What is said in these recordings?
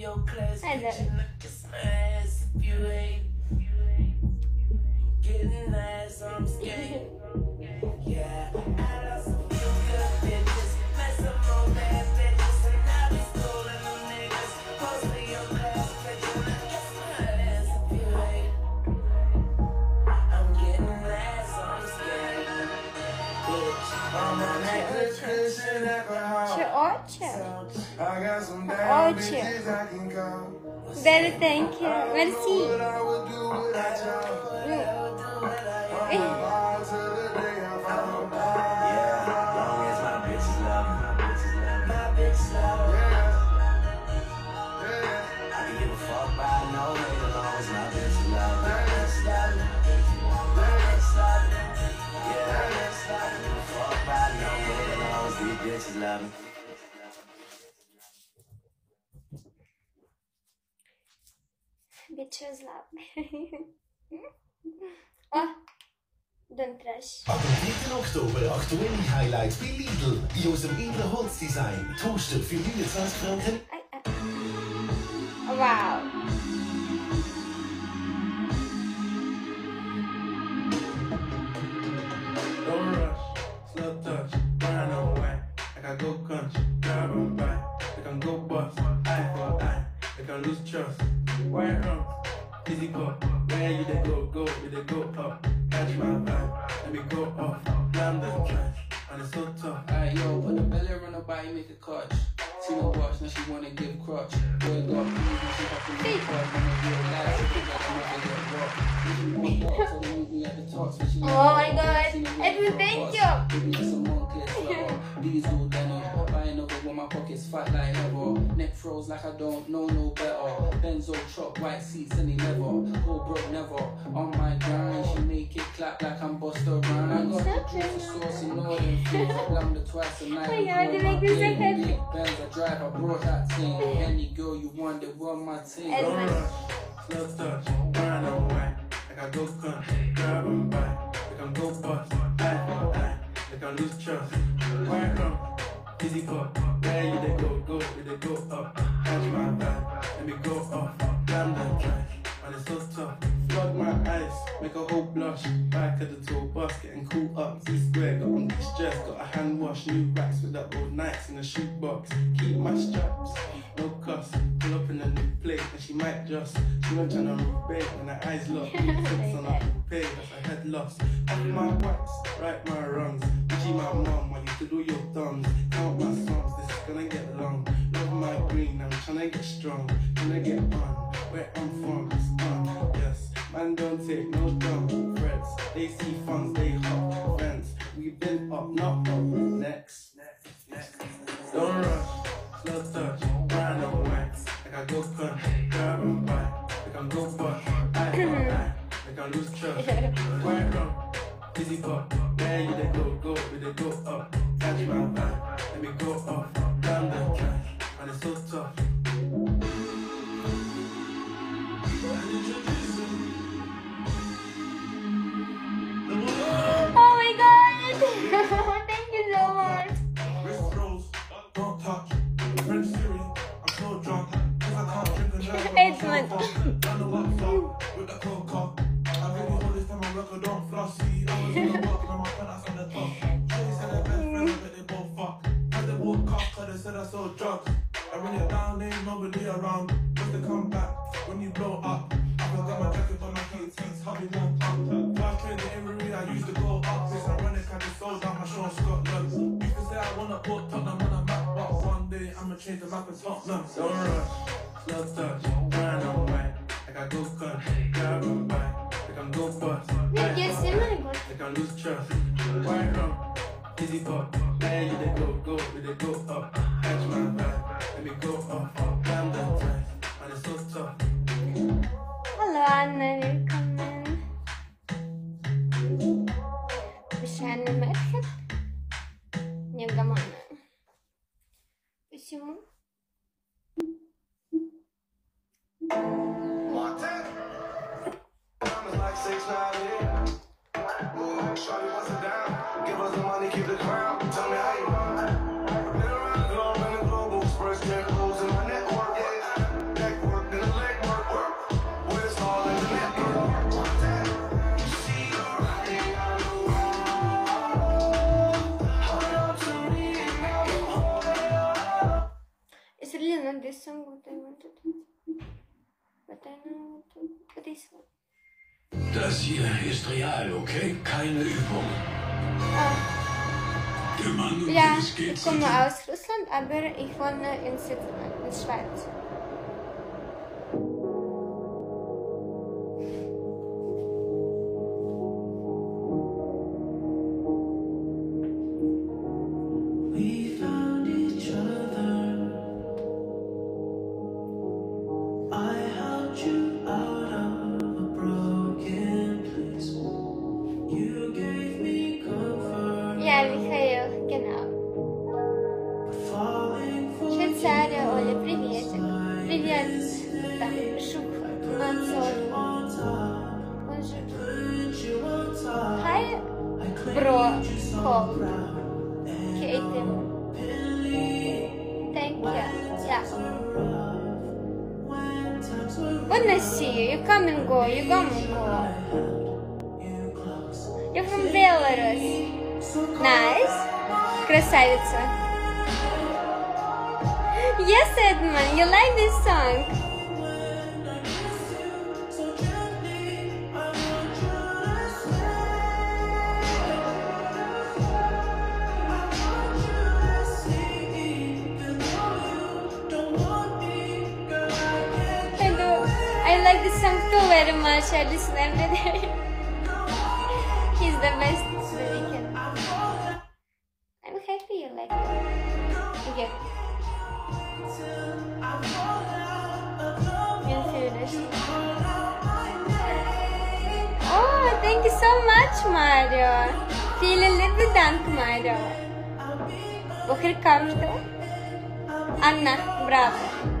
your class, I love bitch, it. Kiss my if you ain't ótimo. Very thank you. Merci. Love. Åh, den trash. Ab dem 3. Oktober aktuelle Highlights bei Lidl. In unserem inneren Holzdesign. Toaster für 29 Franken. Wow. Oh my God. Edwin, thank you. Baby, just a monkey, slower. Diesel, Danny. Buying over with my pockets fat like. Neck froze like I don't know no better. Benzo truck, white seats, and they never. Go broke, never. On my grind, she make it clap like I'm Busta Rhymes. I got the sauce, and all them things. I blammed her twice a night. Oh my God, you make me so happy. Big Benz, I drive, I brought that thing. Any girl you want, they want my team. Edwin. Don't rush, slow touch, burn away. I can go country, grab and buy. I can go bust, eye. I lose trust. White rum, easy pop. Where you they go, go, you they go up. Catch my vibe, let me go off. Slam the trash, and it's so tough. Flood my eyes, make a whole blush. Back at the tour bus, getting cool up. C square, got on stress, got a hand wash. New racks with the old nights in the shoebox. Keep my straps, no cuss. Pull up in a new plate, and she might just. She went trying to bake when her eyes locked. Six on her pay, that's a head loss. Off my wax, right my wrongs. G my mum, I used to do your thumbs. Count my sums, this is gonna get long. Love my green, I'm trying to get strong. Trying to get on, where I'm from, it's on. Yes, man don't take no dumb threats. They see funds, they hop fence. We've been up, not up. Next, next, next. Don't rush, slow touch, burn away. I can go country, grab and buy. I can go bust, eye for eye. I can lose trust. White rum, easy pop. Where you they go, go, you they go up. Catch my vibe, let me go off. Down the trash, and it's so tough. Ha ha ha! I wanna put Tottenham on a map, but one day I'ma change the map and Tottenham. Don't rush, love touch, grind away. I got go cut, grab on wine. I can go bust, I can lose trust. Why run, dizzy pop, there you they go, go, you they go up. Catch my vibe, let me go up, climb that time, and it's so tough. Hello, Anna, welcome in. Wish you a merry questions one. Das hier ist real, okay? Keine Übung. Ja, ich komme aus Russland, aber ich wohne in Switzerland, in Schweiz. там шух Мансор, он Хай Бро Кол Кейтин Тенкия Я What I see you, you come and go, you come and go. You're from Belarus. Nice. Красавица. Yes, Edmund, you like this song? So I like this song too very much. I listen every day. He's the best weekend. I'm happy you like it. Yeah. Oh, thank you so much, Mario. Feel a little bit dank, Mario. Vou clicar no Anna, bravo.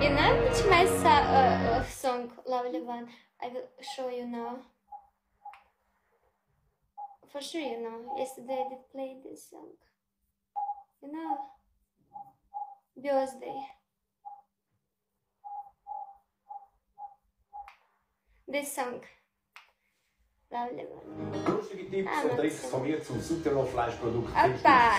You know which my uh, uh, song, Lovely One, I will show you now. For sure you know. Yesterday I did play this song. You know, birthday. This song. Lovely One. Lustige Tipps Ah, und Tricks Maxim. von mir zu Südtirol Fleischprodukten Appa.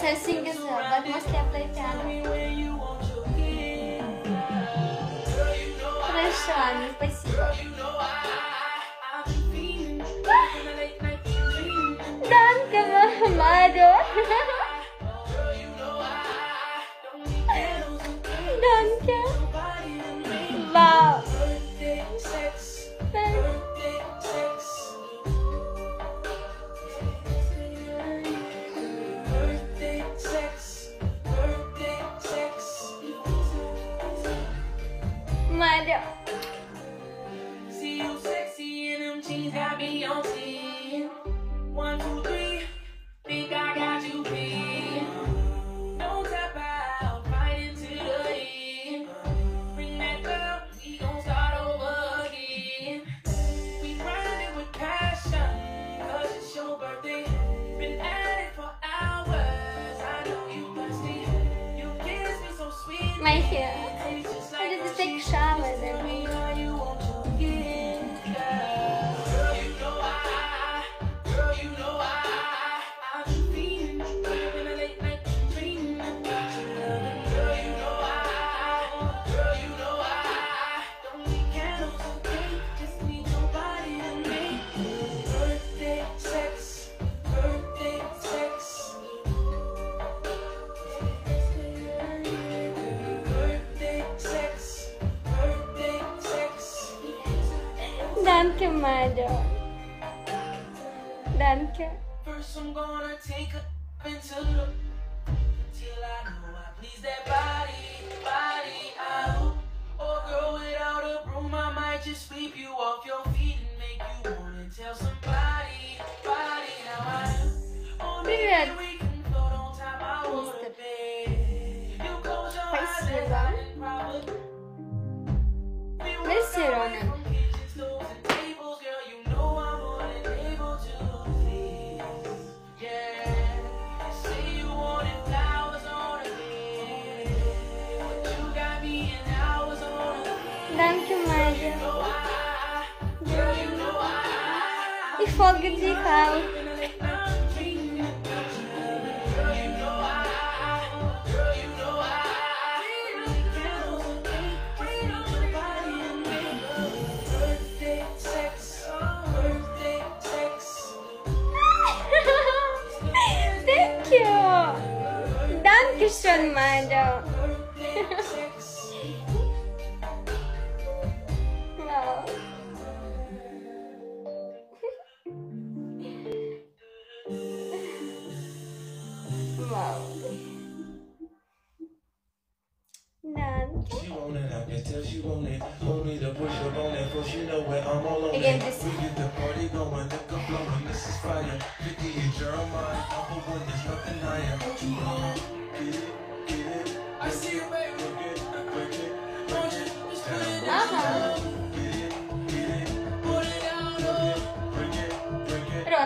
I sing as well, but mostly I play piano. where you want your kid. See you sexy in them jeans, got me on team. One, two, three, think I got you beat. Don't tap out, fight into the. Bring that we gon' start over again. We with passion, cause it's your birthday. Been at it for hours, I know you thirsty. You kiss me so sweet. My hair. Danke, Mado. Danke. First, I'm gonna take a into till I know I please that body, body out. Or girl without a broom, I might just sweep you Ich folge dich auch. Thank you. Dankeschön, Mado.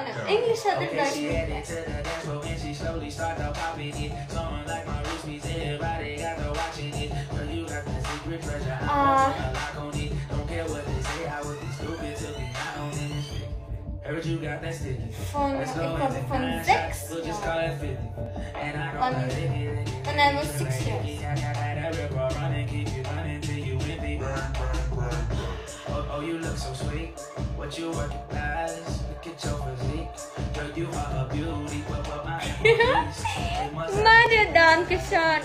It. Ronald, English other Okay, she to the dance floor and she slowly start to popping it. Someone like my roots means everybody got to watching it. Girl, you got the secret treasure. I'm gonna uh. lock on it. Don't care what they say, I would be stupid to be not on this shit. Heard you got that sticky. von, Let's ich go von take We'll just Jahren. call it 50. And I don't lick it, lick when I was it, six lick years. I got that rip off, keep you running till you empty. Oh, oh, you look so sweet. What you working eyes? Mother Dan Kishan.